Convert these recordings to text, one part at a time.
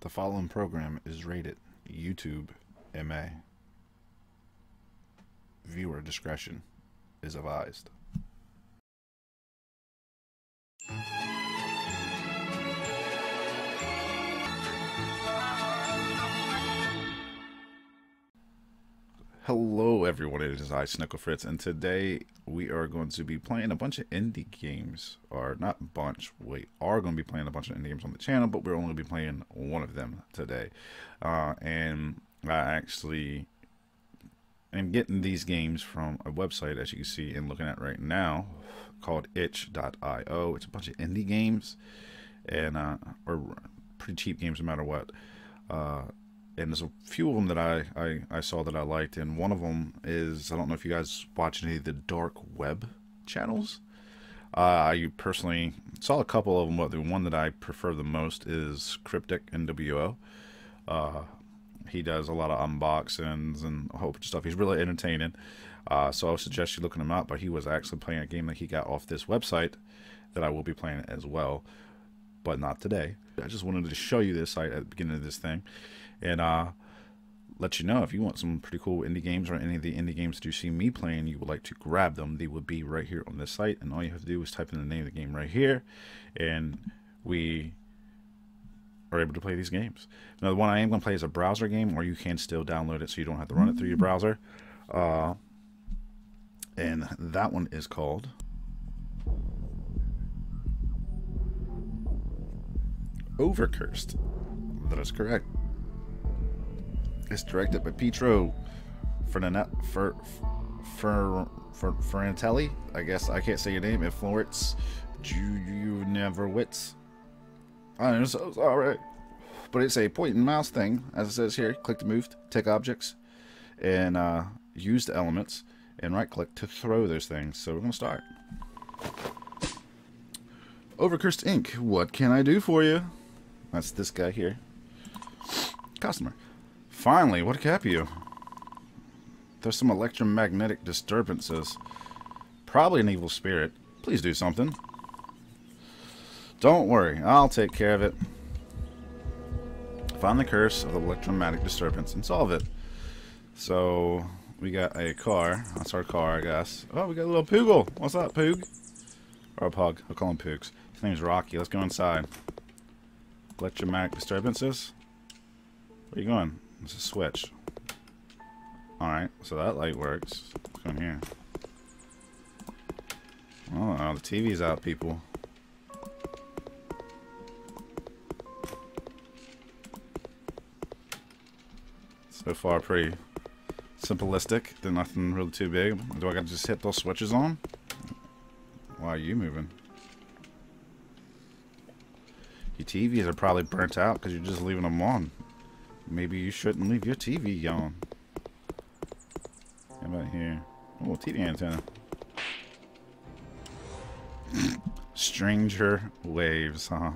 The following program is rated YouTube MA. Viewer discretion is advised. Hello, everyone. It is I, Snickle Fritz, and today we are going to be playing a bunch of indie games. Or, not bunch, we are going to be playing a bunch of indie games on the channel, but we're only going to be playing one of them today. Uh, and I actually am getting these games from a website, as you can see and looking at right now, called itch.io. It's a bunch of indie games, and uh, or pretty cheap games no matter what. Uh, and there's a few of them that I, I, I saw that I liked, and one of them is I don't know if you guys watch any of the dark web channels. Uh, I personally saw a couple of them, but the one that I prefer the most is Cryptic NWO. Uh, he does a lot of unboxings and a whole bunch of stuff. He's really entertaining. Uh, so I would suggest you looking him up. But he was actually playing a game that he got off this website that I will be playing as well, but not today. I just wanted to show you this site at the beginning of this thing and uh, let you know if you want some pretty cool indie games or any of the indie games that you see me playing, you would like to grab them. They would be right here on this site, and all you have to do is type in the name of the game right here, and we are able to play these games. Now, the one I am going to play is a browser game, or you can still download it so you don't have to run it through your browser. Uh, and that one is called Overcursed. That is correct. It's directed by Pietro Fernan Ferrantelli. I guess I can't say your name. And Florence Junevowitz. I know, so it's alright. But it's a point and mouse thing, as it says here. Click to move, take objects, and uh, use the elements, and right click to throw those things. So we're going to start. Overcursed Inc. What can I do for you? That's this guy here. Customer. Finally, what kept you? There's some electromagnetic disturbances. Probably an evil spirit. Please do something. Don't worry, I'll take care of it. Find the curse of the electromagnetic disturbance and solve it. So, we got a car. That's our car, I guess. Oh, we got a little Poogle. What's up, Poog? Or a pug. I'll call him Poogs. His name's Rocky. Let's go inside. Electromagnetic disturbances? Where you going? It's a switch. Alright, so that light works. In here. Oh, the TV's out, people. So far, pretty simplistic. There's nothing really too big. Do I gotta just hit those switches on? Why are you moving? Your TVs are probably burnt out because you're just leaving them on. Maybe you shouldn't leave your TV on. How about here? Oh, TV antenna. Stranger Waves, huh?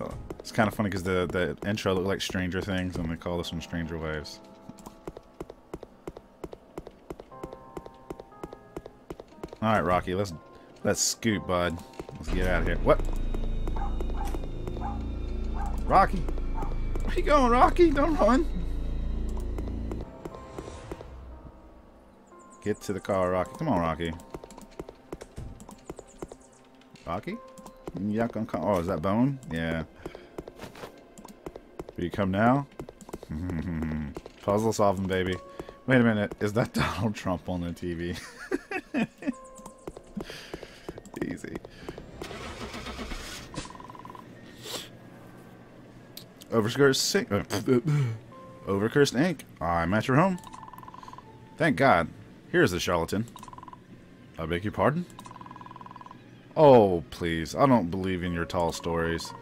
Oh, it's kind of funny because the, the intro looked like Stranger Things and they call this one Stranger Waves. Alright, Rocky, let's let's scoot, bud. Let's get out of here. What? Rocky! Where you going, Rocky? Don't run. Get to the car, Rocky. Come on, Rocky. Rocky? You not gonna come? Oh, is that Bone? Yeah. Will you come now? Puzzle solving, baby. Wait a minute. Is that Donald Trump on the TV? Overcursed Inc. Uh, Overcursed Inc. I'm at your home. Thank God. Here's the charlatan. I beg your pardon? Oh, please. I don't believe in your tall stories.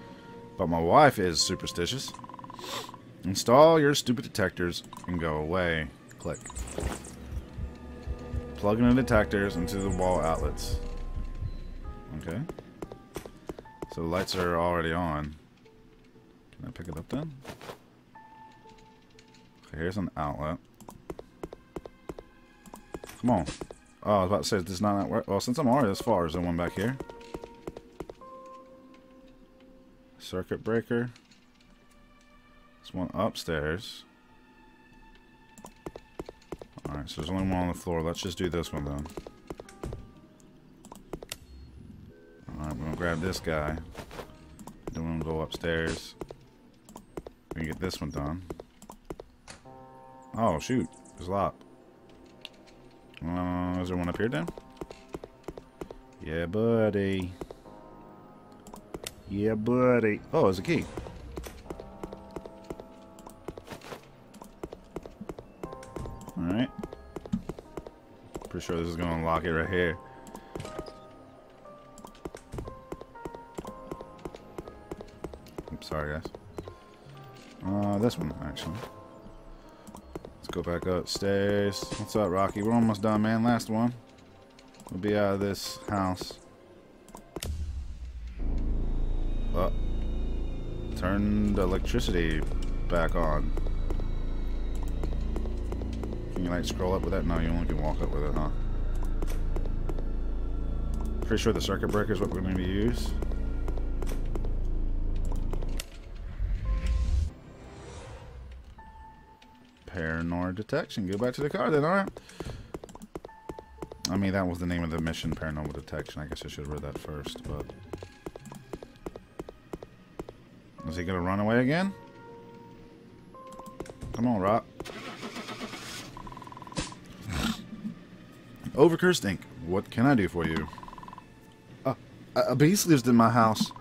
But my wife is superstitious. Install your stupid detectors and go away. Click. Plug in the detectors into the wall outlets. Okay. So the lights are already on. Can I pick it up then? Okay, here's an outlet. Come on. Oh, I was about to say, does not work? Well, since I'm already as far, is there one back here? Circuit breaker. There's one upstairs. Alright, so there's only one on the floor. Let's just do this one then. Alright, we're gonna grab this guy. Then we're gonna go upstairs. Can get this one done. Oh, shoot. It's locked. Uh, is there one up here then? Yeah, buddy. Yeah, buddy. Oh, there's a key. Alright. Pretty sure this is going to unlock it right here. I'm sorry, guys. Uh, this one, actually. Let's go back upstairs. What's up, Rocky? We're almost done, man. Last one. We'll be out of this house. Turn the electricity back on. Can you like scroll up with that? No, you only can walk up with it, huh? Pretty sure the circuit breaker is what we're going to use. Paranoid detection. Go back to the car then, alright? I mean, that was the name of the mission, paranormal detection. I guess I should have read that first, but... Is he gonna run away again? Come on, Rock. Overcursed Inc. What can I do for you? Uh, a beast lives in my house.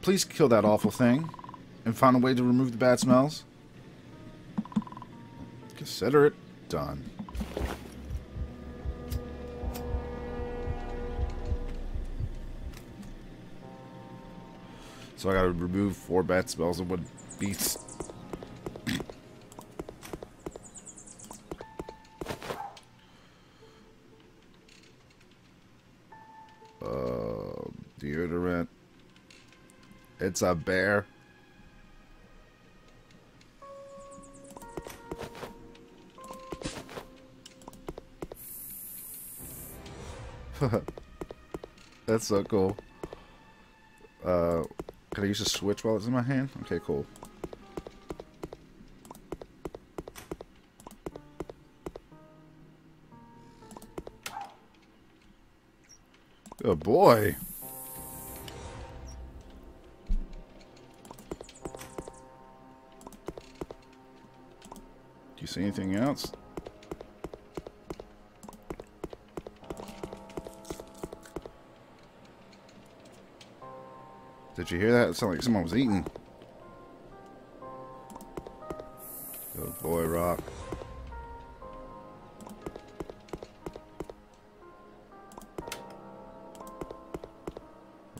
Please kill that awful thing and find a way to remove the bad smells. Consider it done. So I gotta remove four bad smells and one beast. uh, deodorant. It's a bear. That's so cool. Uh, can I use the switch while it's in my hand? Okay, cool. Good boy. Do you see anything else? Did you hear that? It sounded like someone was eating. Good boy, Rock.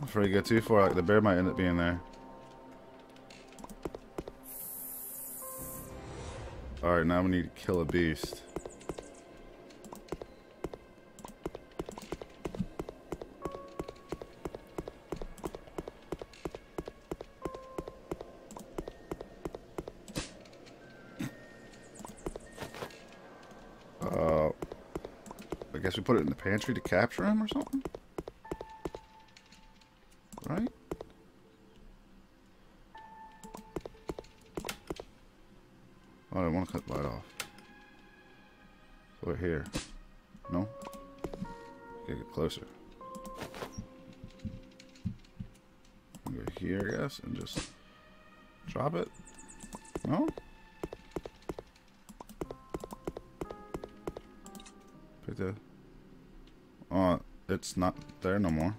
Before you get too far, like the bear might end up being there. Alright, now we need to kill a beast. Guess we put it in the pantry to capture him or something? Right? Oh, I want to cut light off. Over here. No? Okay, get closer. Go here, I guess, and just drop it. No? Pick the... It's not there no more.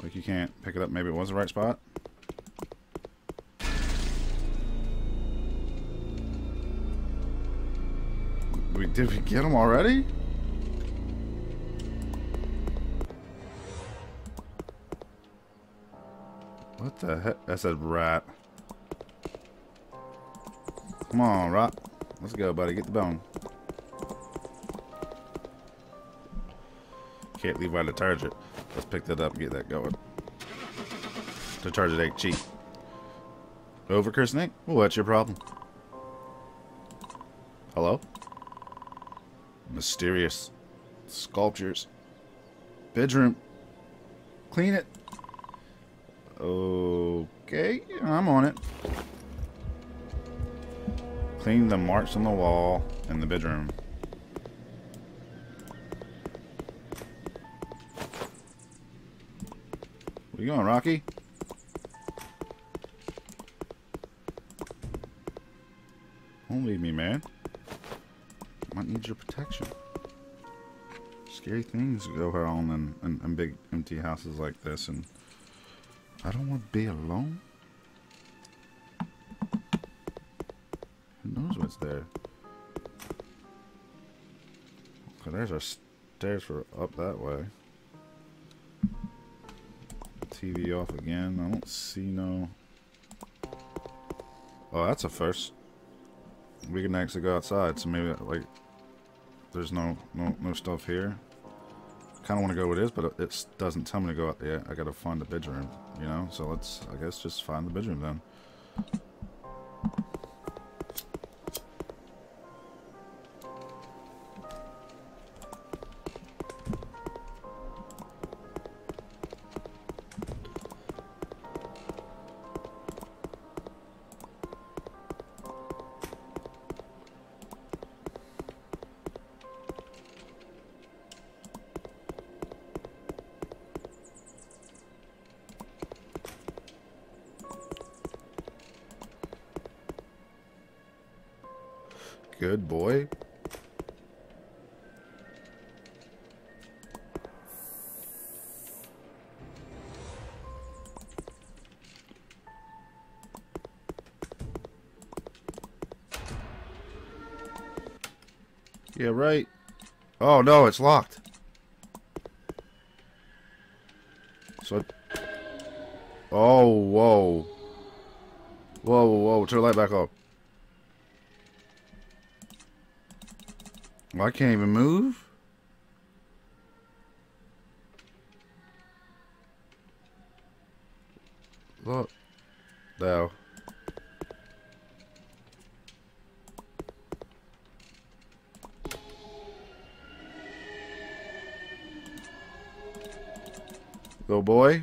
Like you can't pick it up. Maybe it was the right spot. We did we get him already? What the heck? That's a rat. Come on, rat. Let's go, buddy. Get the bone. Can't leave out to target. Let's pick that up and get that going. To charge it ain't cheap. Over, Snake? Well, what's your problem? Hello? Mysterious sculptures. Bedroom. Clean it. Okay, I'm on it. Clean the marks on the wall in the bedroom. Where you going, Rocky? Don't leave me, man. I might need your protection. Scary things go on in, in, in big empty houses like this, and I don't want to be alone. Who knows what's there? Okay, there's our stairs for up that way. TV off again. I don't see no... Oh, that's a first. We can actually go outside, so maybe, like, there's no no, no stuff here. Kind of want to go where it is, but it doesn't tell me to go out there. I gotta find the bedroom, you know? So let's, I guess, just find the bedroom then. Good boy. Yeah, right. Oh, no, it's locked. So... Oh, whoa. Whoa, whoa, whoa. Turn the light back off. Well, I can't even move. Look. Now. Little boy.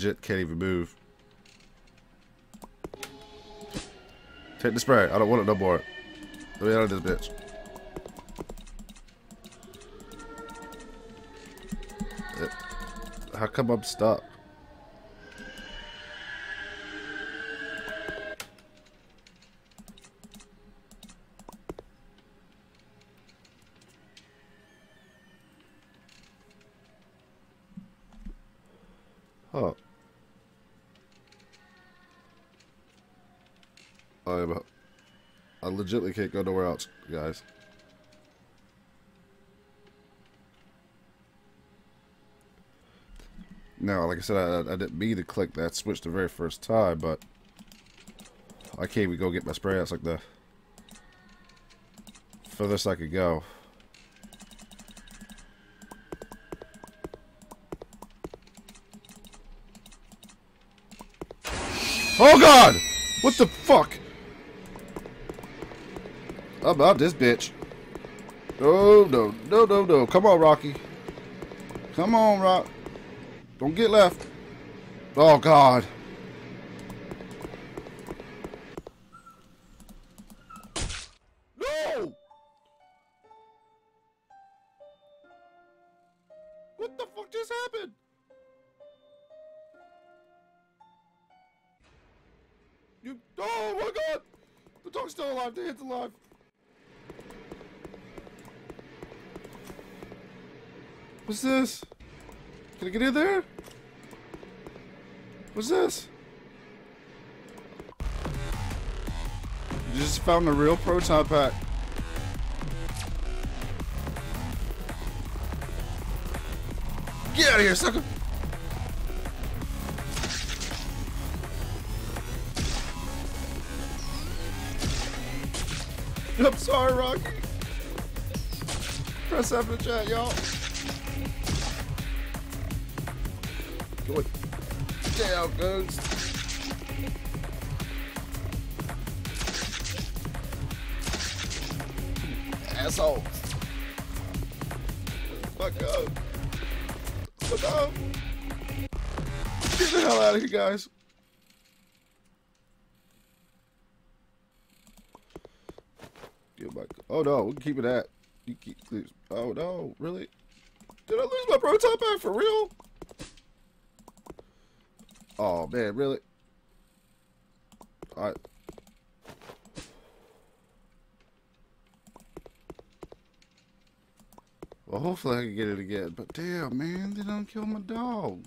Legit can't even move. Take the spray. I don't want it no more. Let me out of this bitch. How come I'm stuck? Legitimately can't go nowhere else, guys. Now, like I said, I, I didn't mean to click that switch the very first time, but I can't even go get my spray. That's like the furthest I could go. Oh god! What the fuck? About this bitch? Oh no, no, no, no. Come on, Rocky. Come on, Rock. Don't get left. Oh god. No! What the fuck just happened? You. Oh my god! The dog's still alive. The head's alive. What's this? Can I get in there? What's this? You just found a real proton pack. Get out of here, sucker! I'm sorry, Rocky. Press F in the chat, y'all. Go down, Ghost. Assholes. Fuck up. Fuck up. Get the hell out of here, guys. Get back. Oh no, we can keep it at. You keep. Oh no, really? Did I lose my proton pack for real? Oh man, really? Alright. Well, hopefully I can get it again. But damn, man, they don't kill my dog.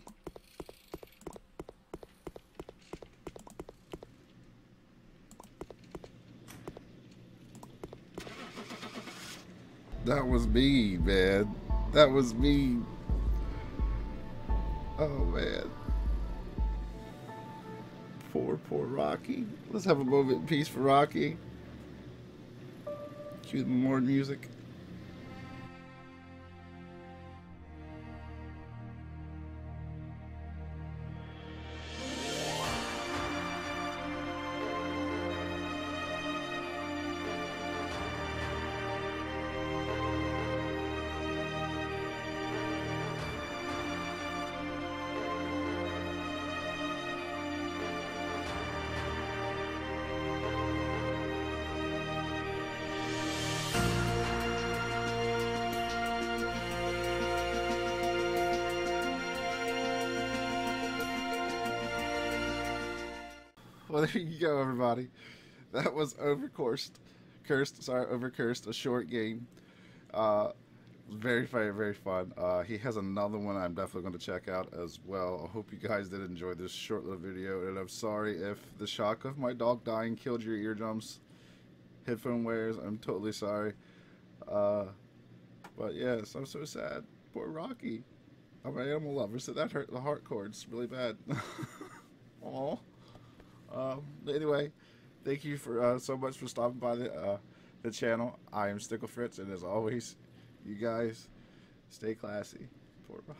That was me, man. That was me. Oh, man. Rocky. Let's have a moment in peace for Rocky. Cue more music. Well, there you go, everybody. That was overcursed, cursed. Sorry, overcursed. A short game. Uh, very, very, very fun. Uh, he has another one I'm definitely going to check out as well. I hope you guys did enjoy this short little video, and I'm sorry if the shock of my dog dying killed your eardrums, headphone wears. I'm totally sorry. Uh, but yes, I'm so sad. Poor Rocky. I'm an animal lover, so that hurt the heart chords really bad. Aww. Um, anyway, thank you for uh, so much for stopping by the uh, the channel. I am Snickle Fritz, and as always, you guys stay classy. Poor Rocky.